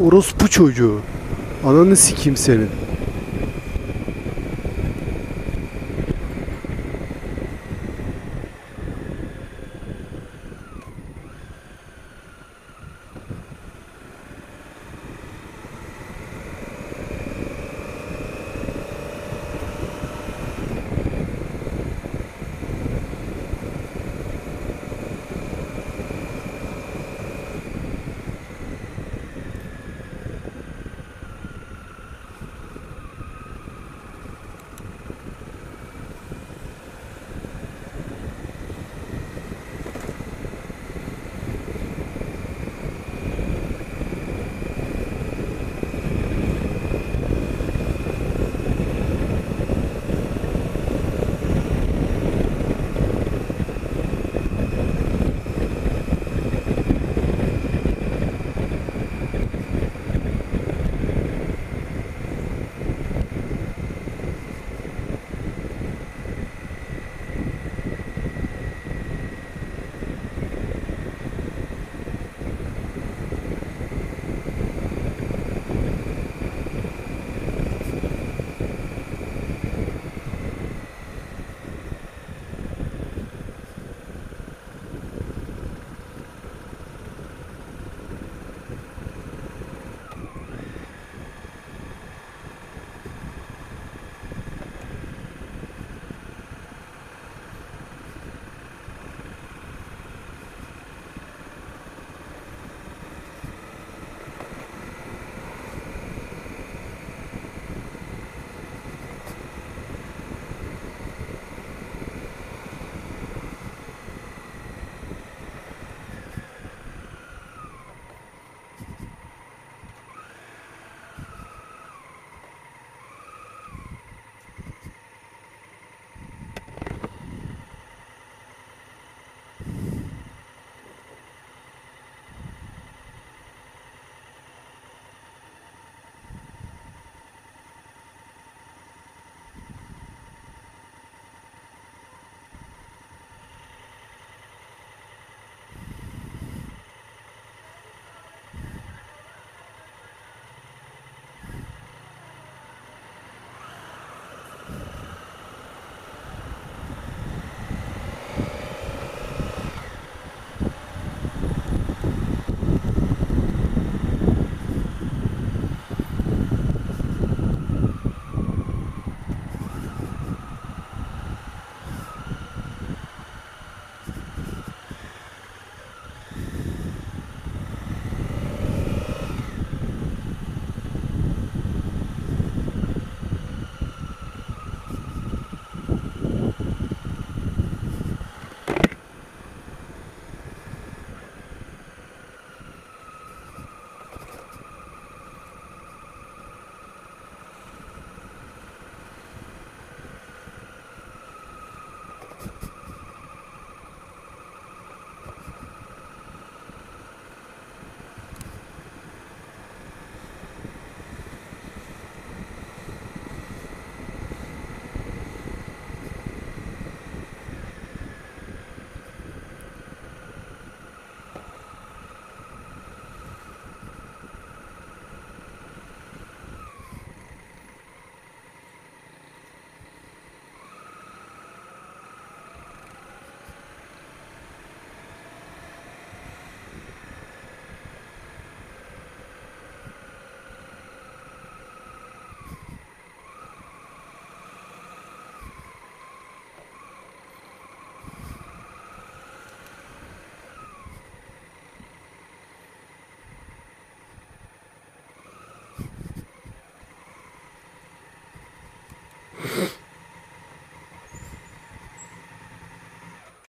orospu çocuğu. Ananı sikeyim senin.